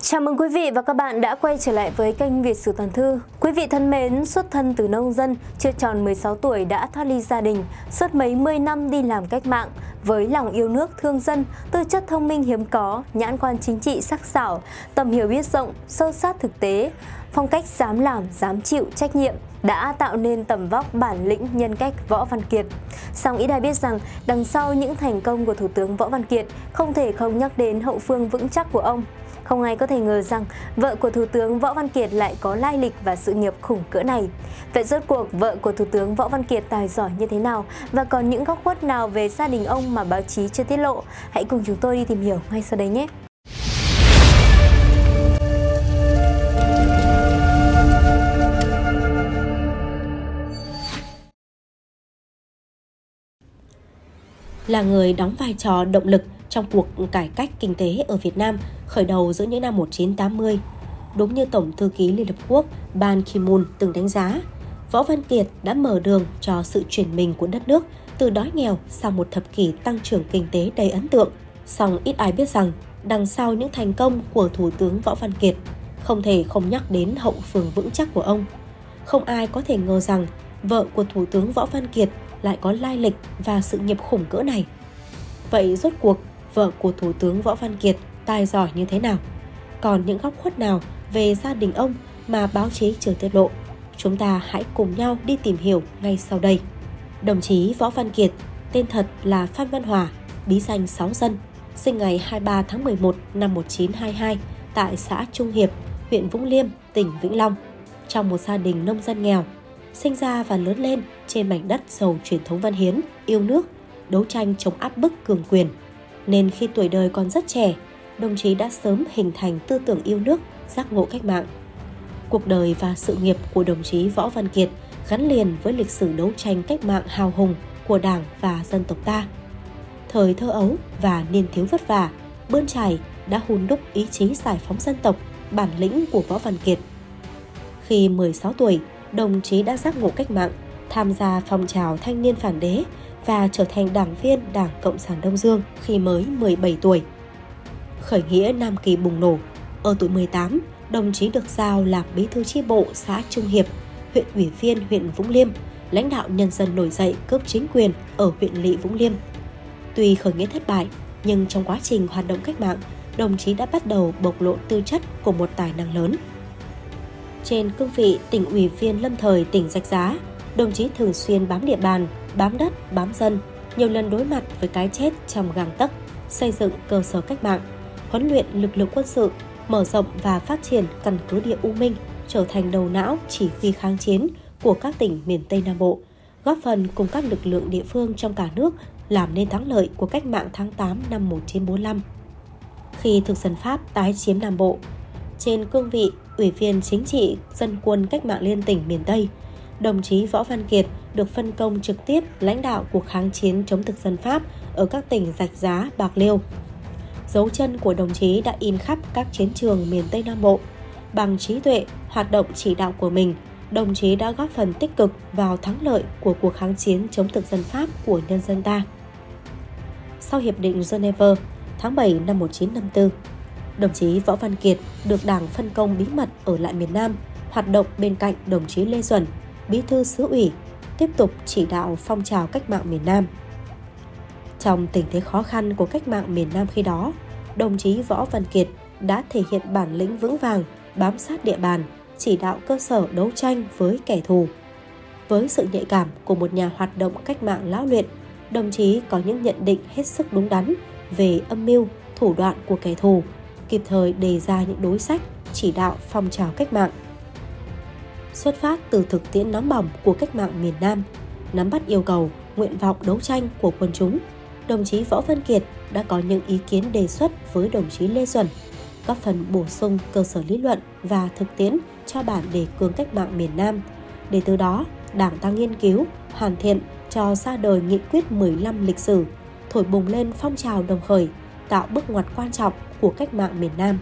Chào mừng quý vị và các bạn đã quay trở lại với kênh Việt Sử Toàn Thư. Quý vị thân mến, xuất thân từ nông dân, chưa tròn 16 tuổi đã thoát ly gia đình, suốt mấy mươi năm đi làm cách mạng, với lòng yêu nước thương dân, tư chất thông minh hiếm có, nhãn quan chính trị sắc sảo, tầm hiểu biết rộng, sâu sát thực tế, phong cách dám làm, dám chịu trách nhiệm, đã tạo nên tầm vóc bản lĩnh nhân cách Võ Văn Kiệt. Song ít ai biết rằng đằng sau những thành công của Thủ tướng Võ Văn Kiệt không thể không nhắc đến hậu phương vững chắc của ông. Không ai có thể ngờ rằng vợ của Thủ tướng Võ Văn Kiệt lại có lai lịch và sự nghiệp khủng cỡ này. Vậy rốt cuộc vợ của Thủ tướng Võ Văn Kiệt tài giỏi như thế nào và còn những góc khuất nào về gia đình ông mà báo chí chưa tiết lộ? Hãy cùng chúng tôi đi tìm hiểu ngay sau đây nhé! là người đóng vai trò động lực trong cuộc cải cách kinh tế ở Việt Nam khởi đầu giữa những năm 1980. Đúng như Tổng thư ký Liên Hợp Quốc Ban Ki-moon từng đánh giá, Võ Văn Kiệt đã mở đường cho sự chuyển mình của đất nước từ đói nghèo sang một thập kỷ tăng trưởng kinh tế đầy ấn tượng. Song ít ai biết rằng, đằng sau những thành công của Thủ tướng Võ Văn Kiệt, không thể không nhắc đến hậu phương vững chắc của ông. Không ai có thể ngờ rằng vợ của Thủ tướng Võ Văn Kiệt lại có lai lịch và sự nghiệp khủng cỡ này. Vậy rốt cuộc, vợ của Thủ tướng Võ Văn Kiệt tài giỏi như thế nào? Còn những góc khuất nào về gia đình ông mà báo chí chưa tiết lộ? Chúng ta hãy cùng nhau đi tìm hiểu ngay sau đây. Đồng chí Võ Văn Kiệt, tên thật là Phan Văn Hòa, bí danh Sáu Dân, sinh ngày 23 tháng 11 năm 1922 tại xã Trung Hiệp, huyện Vũng Liêm, tỉnh Vĩnh Long, trong một gia đình nông dân nghèo sinh ra và lớn lên trên mảnh đất giàu truyền thống văn hiến, yêu nước, đấu tranh chống áp bức cường quyền. Nên khi tuổi đời còn rất trẻ, đồng chí đã sớm hình thành tư tưởng yêu nước, giác ngộ cách mạng. Cuộc đời và sự nghiệp của đồng chí Võ Văn Kiệt gắn liền với lịch sử đấu tranh cách mạng hào hùng của Đảng và dân tộc ta. Thời thơ ấu và niên thiếu vất vả, bươn trải đã hùn đúc ý chí giải phóng dân tộc, bản lĩnh của Võ Văn Kiệt. Khi 16 tuổi, đồng chí đã giác ngộ cách mạng, tham gia phong trào thanh niên phản đế và trở thành đảng viên Đảng Cộng sản Đông Dương khi mới 17 tuổi. Khởi nghĩa Nam Kỳ bùng nổ, ở tuổi 18, đồng chí được giao làm bí thư chi bộ xã Trung Hiệp, huyện ủy viên huyện Vũng Liêm, lãnh đạo nhân dân nổi dậy cướp chính quyền ở huyện Lị Vũng Liêm. Tuy khởi nghĩa thất bại, nhưng trong quá trình hoạt động cách mạng, đồng chí đã bắt đầu bộc lộ tư chất của một tài năng lớn – trên cương vị tỉnh ủy viên lâm thời tỉnh Rạch Giá, đồng chí thường xuyên bám địa bàn, bám đất, bám dân, nhiều lần đối mặt với cái chết trong gang tấc, xây dựng cơ sở cách mạng, huấn luyện lực lượng quân sự, mở rộng và phát triển căn cứ địa U Minh trở thành đầu não chỉ huy kháng chiến của các tỉnh miền Tây Nam Bộ, góp phần cùng các lực lượng địa phương trong cả nước làm nên thắng lợi của cách mạng tháng 8 năm 1945. Khi thực dân Pháp tái chiếm Nam Bộ, trên cương vị Ủy viên Chính trị Dân quân Cách mạng Liên tỉnh miền Tây, đồng chí Võ Văn Kiệt được phân công trực tiếp lãnh đạo cuộc kháng chiến chống thực dân Pháp ở các tỉnh Rạch Giá, Bạc Liêu. Dấu chân của đồng chí đã in khắp các chiến trường miền Tây Nam Bộ. Bằng trí tuệ, hoạt động chỉ đạo của mình, đồng chí đã góp phần tích cực vào thắng lợi của cuộc kháng chiến chống thực dân Pháp của nhân dân ta. Sau Hiệp định Geneva, tháng 7 năm 1954, đồng chí Võ Văn Kiệt được Đảng phân công bí mật ở lại miền Nam, hoạt động bên cạnh đồng chí Lê Duẩn, bí thư xứ ủy, tiếp tục chỉ đạo phong trào cách mạng miền Nam. Trong tình thế khó khăn của cách mạng miền Nam khi đó, đồng chí Võ Văn Kiệt đã thể hiện bản lĩnh vững vàng, bám sát địa bàn, chỉ đạo cơ sở đấu tranh với kẻ thù. Với sự nhạy cảm của một nhà hoạt động cách mạng lão luyện, đồng chí có những nhận định hết sức đúng đắn về âm mưu, thủ đoạn của kẻ thù kịp thời đề ra những đối sách, chỉ đạo phong trào cách mạng. Xuất phát từ thực tiễn nóng bỏng của cách mạng miền Nam, nắm bắt yêu cầu, nguyện vọng đấu tranh của quân chúng, đồng chí Võ Văn Kiệt đã có những ý kiến đề xuất với đồng chí Lê Duẩn, góp phần bổ sung cơ sở lý luận và thực tiễn cho bản đề cương cách mạng miền Nam, để từ đó Đảng ta nghiên cứu, hoàn thiện cho ra đời nghị quyết 15 lịch sử, thổi bùng lên phong trào đồng khởi, tạo bước ngoặt quan trọng của cách mạng miền Nam.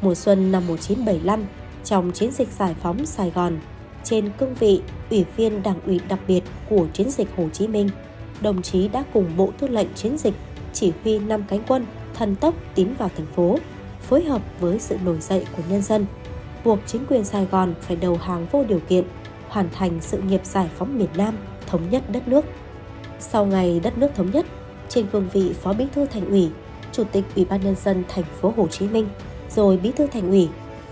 Mùa xuân năm 1975, trong chiến dịch giải phóng Sài Gòn, trên cương vị Ủy viên Đảng ủy đặc biệt của chiến dịch Hồ Chí Minh, đồng chí đã cùng Bộ Tư lệnh chiến dịch chỉ huy năm cánh quân thần tốc tiến vào thành phố, phối hợp với sự nổi dậy của nhân dân, buộc chính quyền Sài Gòn phải đầu hàng vô điều kiện, hoàn thành sự nghiệp giải phóng miền Nam, thống nhất đất nước. Sau ngày đất nước thống nhất, trên cương vị Phó Bí thư Thành ủy, Chủ tịch Ủy ban nhân dân thành phố Hồ Chí Minh, rồi Bí thư Thành ủy,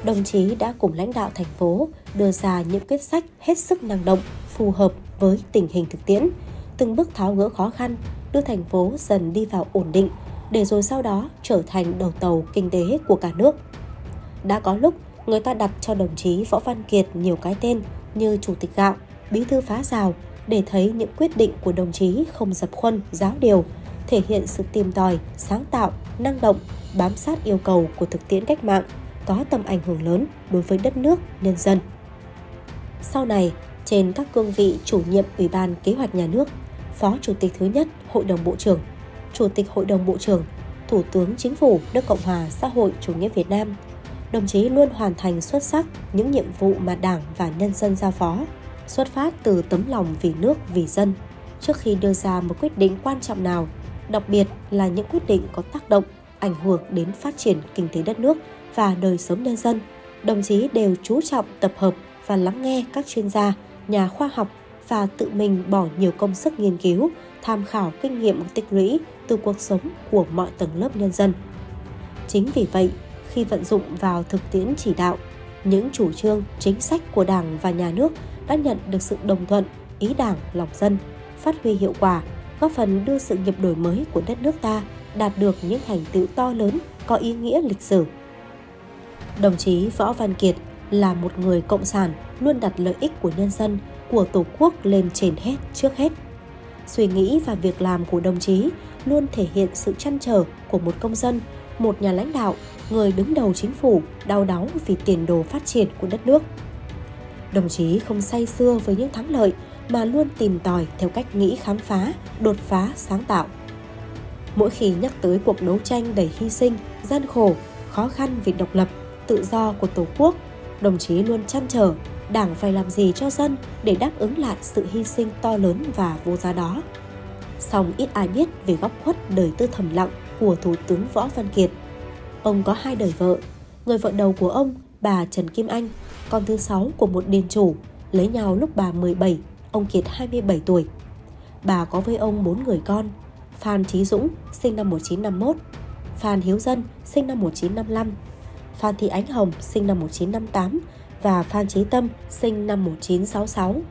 đồng chí đã cùng lãnh đạo thành phố đưa ra những quyết sách hết sức năng động, phù hợp với tình hình thực tiễn, từng bước tháo gỡ khó khăn, đưa thành phố dần đi vào ổn định, để rồi sau đó trở thành đầu tàu kinh tế của cả nước. Đã có lúc người ta đặt cho đồng chí Võ Văn Kiệt nhiều cái tên như Chủ tịch Gạo, Bí thư Phá Rào để thấy những quyết định của đồng chí không dập khuôn, giáo điều, thể hiện sự tìm tòi, sáng tạo, năng động, bám sát yêu cầu của thực tiễn cách mạng, có tầm ảnh hưởng lớn đối với đất nước, nhân dân. Sau này, trên các cương vị chủ nhiệm Ủy ban Kế hoạch Nhà nước, Phó Chủ tịch thứ nhất Hội đồng Bộ trưởng, Chủ tịch Hội đồng Bộ trưởng, Thủ tướng Chính phủ nước Cộng hòa xã hội chủ nghĩa Việt Nam, đồng chí luôn hoàn thành xuất sắc những nhiệm vụ mà Đảng và nhân dân giao phó, xuất phát từ tấm lòng vì nước, vì dân. Trước khi đưa ra một quyết định quan trọng nào, đặc biệt là những quyết định có tác động, ảnh hưởng đến phát triển kinh tế đất nước và đời sống nhân dân, đồng chí đều chú trọng tập hợp và lắng nghe các chuyên gia, nhà khoa học và tự mình bỏ nhiều công sức nghiên cứu, tham khảo kinh nghiệm tích lũy từ cuộc sống của mọi tầng lớp nhân dân. Chính vì vậy, khi vận dụng vào thực tiễn chỉ đạo, những chủ trương, chính sách của Đảng và Nhà nước đã nhận được sự đồng thuận, ý Đảng, lòng dân, phát huy hiệu quả, góp phần đưa sự nghiệp đổi mới của đất nước ta đạt được những thành tựu to lớn có ý nghĩa lịch sử. Đồng chí Võ Văn Kiệt là một người cộng sản luôn đặt lợi ích của nhân dân, của Tổ quốc lên trên hết trước hết. Suy nghĩ và việc làm của đồng chí luôn thể hiện sự chăn trở của một công dân, một nhà lãnh đạo, người đứng đầu chính phủ đau đáu vì tiền đồ phát triển của đất nước. Đồng chí không say xưa với những thắng lợi mà luôn tìm tòi theo cách nghĩ khám phá, đột phá, sáng tạo. Mỗi khi nhắc tới cuộc đấu tranh đầy hy sinh, gian khổ, khó khăn vì độc lập, tự do của Tổ quốc, đồng chí luôn chăn trở Đảng phải làm gì cho dân để đáp ứng lại sự hy sinh to lớn và vô giá đó. Song ít ai biết về góc khuất đời tư thầm lặng của Thủ tướng Võ Văn Kiệt. Ông có hai đời vợ, người vợ đầu của ông, bà Trần Kim Anh, con thứ sáu của một điền chủ, lấy nhau lúc bà 17, ông Kiệt 27 tuổi. Bà có với ông bốn người con, Phan Trí Dũng, sinh năm 1951, Phan Hiếu Dân, sinh năm 1955, Phan Thị Ánh Hồng, sinh năm 1958 và Phan Chí Tâm, sinh năm 1966.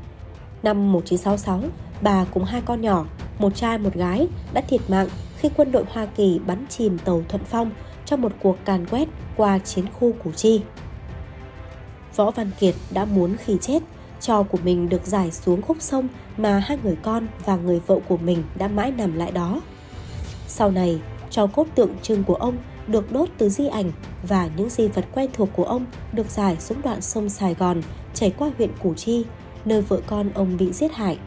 Năm 1966, bà cùng hai con nhỏ, một trai một gái đã thiệt mạng khi quân đội Hoa Kỳ bắn chìm tàu Thuận Phong trong một cuộc càn quét qua chiến khu Củ Chi. Võ Văn Kiệt đã muốn khi chết, cho của mình được giải xuống khúc sông mà hai người con và người vợ của mình đã mãi nằm lại đó. Sau này, cho cốt tượng trưng của ông được đốt từ di ảnh và những di vật quen thuộc của ông được giải xuống đoạn sông Sài Gòn chảy qua huyện Củ Chi, nơi vợ con ông bị giết hại.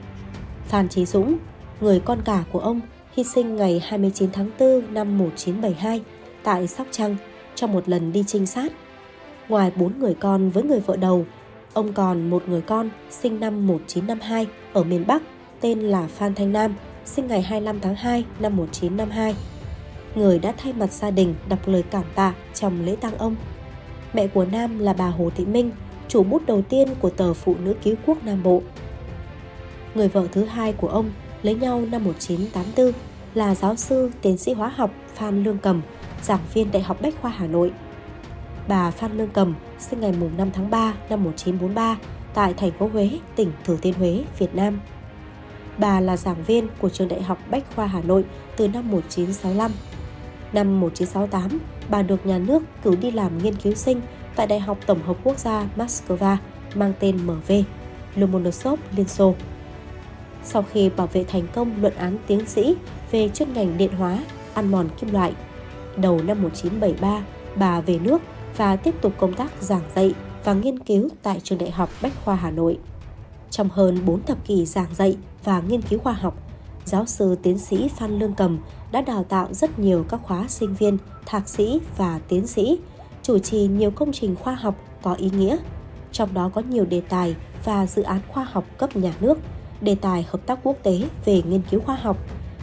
Phan Trí Dũng, người con cả của ông, hy sinh ngày 29 tháng 4 năm 1972 tại Sóc Trăng trong một lần đi trinh sát. Ngoài bốn người con với người vợ đầu, ông còn một người con sinh năm 1952 ở miền Bắc tên là Phan Thanh Nam, sinh ngày 25 tháng 2 năm 1952 người đã thay mặt gia đình đọc lời cảm tạ trong lễ tang ông. Mẹ của Nam là bà Hồ Thị Minh, chủ bút đầu tiên của tờ Phụ nữ cứu quốc Nam Bộ. Người vợ thứ hai của ông lấy nhau năm 1984 là giáo sư tiến sĩ hóa học Phan Lương Cầm, giảng viên Đại học Bách khoa Hà Nội. Bà Phan Lương Cầm sinh ngày 5 tháng 3 năm 1943 tại thành phố Huế, tỉnh Thừa Thiên Huế, Việt Nam. Bà là giảng viên của trường Đại học Bách khoa Hà Nội từ năm 1965 Năm 1968, bà được nhà nước cử đi làm nghiên cứu sinh tại Đại học Tổng hợp Quốc gia Moscow mang tên MV, Lomonosov Liên Xô. Sau khi bảo vệ thành công luận án tiến sĩ về chuyên ngành điện hóa, ăn mòn kim loại, đầu năm 1973, bà về nước và tiếp tục công tác giảng dạy và nghiên cứu tại trường Đại học Bách khoa Hà Nội. Trong hơn 4 thập kỷ giảng dạy và nghiên cứu khoa học, giáo sư tiến sĩ Phan Lương Cầm đã đào tạo rất nhiều các khóa sinh viên, thạc sĩ và tiến sĩ, chủ trì nhiều công trình khoa học có ý nghĩa. Trong đó có nhiều đề tài và dự án khoa học cấp nhà nước, đề tài hợp tác quốc tế về nghiên cứu khoa học,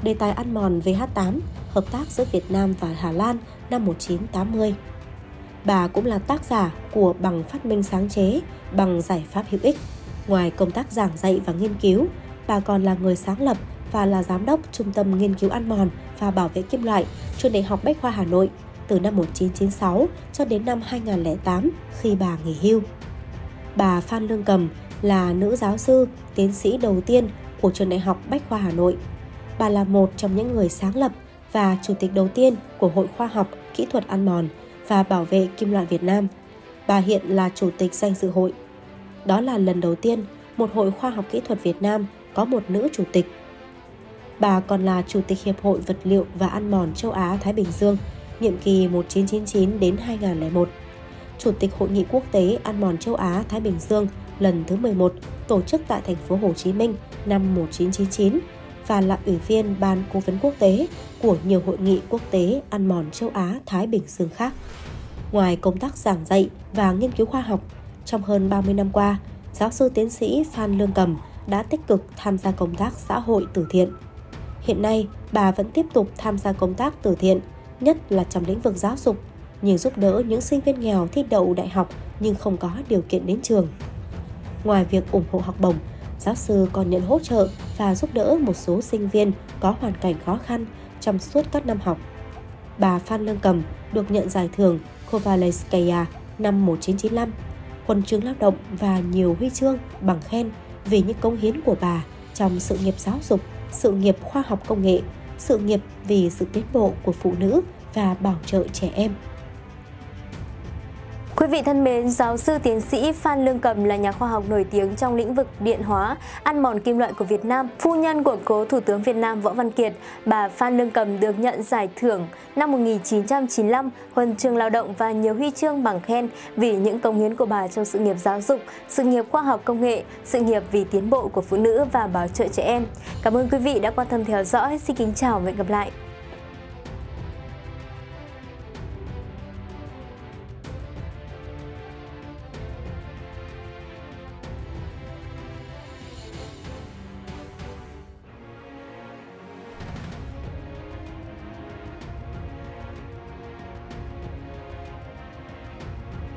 đề tài ăn mòn VH8, hợp tác giữa Việt Nam và Hà Lan năm 1980. Bà cũng là tác giả của bằng phát minh sáng chế bằng giải pháp hữu ích. Ngoài công tác giảng dạy và nghiên cứu, bà còn là người sáng lập và là giám đốc Trung tâm Nghiên cứu ăn mòn và bảo vệ kim loại Trường Đại học Bách khoa Hà Nội từ năm 1996 cho đến năm 2008 khi bà nghỉ hưu. Bà Phan Lương Cầm là nữ giáo sư, tiến sĩ đầu tiên của Trường Đại học Bách khoa Hà Nội. Bà là một trong những người sáng lập và chủ tịch đầu tiên của Hội Khoa học Kỹ thuật ăn mòn và bảo vệ kim loại Việt Nam. Bà hiện là chủ tịch danh dự hội. Đó là lần đầu tiên một hội khoa học kỹ thuật Việt Nam có một nữ chủ tịch. Bà còn là chủ tịch Hiệp hội Vật liệu và ăn mòn châu Á Thái Bình Dương, nhiệm kỳ 1999 đến 2001. Chủ tịch Hội nghị quốc tế ăn mòn châu Á Thái Bình Dương lần thứ 11 tổ chức tại thành phố Hồ Chí Minh năm 1999 và là ủy viên ban cố vấn quốc tế của nhiều hội nghị quốc tế ăn mòn châu Á Thái Bình Dương khác. Ngoài công tác giảng dạy và nghiên cứu khoa học, trong hơn 30 năm qua, giáo sư tiến sĩ Phan Lương Cầm đã tích cực tham gia công tác xã hội từ thiện. Hiện nay, bà vẫn tiếp tục tham gia công tác từ thiện, nhất là trong lĩnh vực giáo dục, như giúp đỡ những sinh viên nghèo thi đậu đại học nhưng không có điều kiện đến trường. Ngoài việc ủng hộ học bổng, giáo sư còn nhận hỗ trợ và giúp đỡ một số sinh viên có hoàn cảnh khó khăn trong suốt các năm học. Bà Phan Lương Cầm được nhận giải thưởng Kovalevskaya năm 1995, huân chương lao động và nhiều huy chương bằng khen vì những công hiến của bà trong sự nghiệp giáo dục, sự nghiệp khoa học công nghệ, sự nghiệp vì sự tiến bộ của phụ nữ và bảo trợ trẻ em. Quý vị thân mến, giáo sư tiến sĩ Phan Lương Cầm là nhà khoa học nổi tiếng trong lĩnh vực điện hóa, ăn mòn kim loại của Việt Nam. Phu nhân của cố Thủ tướng Việt Nam Võ Văn Kiệt, bà Phan Lương Cầm được nhận giải thưởng năm 1995, huân chương lao động và nhiều huy chương bằng khen vì những công hiến của bà trong sự nghiệp giáo dục, sự nghiệp khoa học công nghệ, sự nghiệp vì tiến bộ của phụ nữ và bảo trợ trẻ em. Cảm ơn quý vị đã quan tâm theo dõi. Xin kính chào và hẹn gặp lại.